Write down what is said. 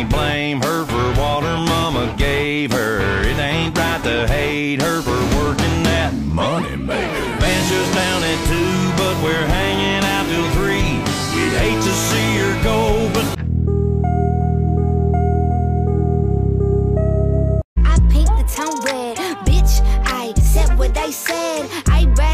can't blame her for what her mama gave her. It ain't right to hate her for working that money maker. Band shuts down at two, but we're hanging out till three. We'd hate to see her go, but. I paint the town red, bitch. I said what they said. I read.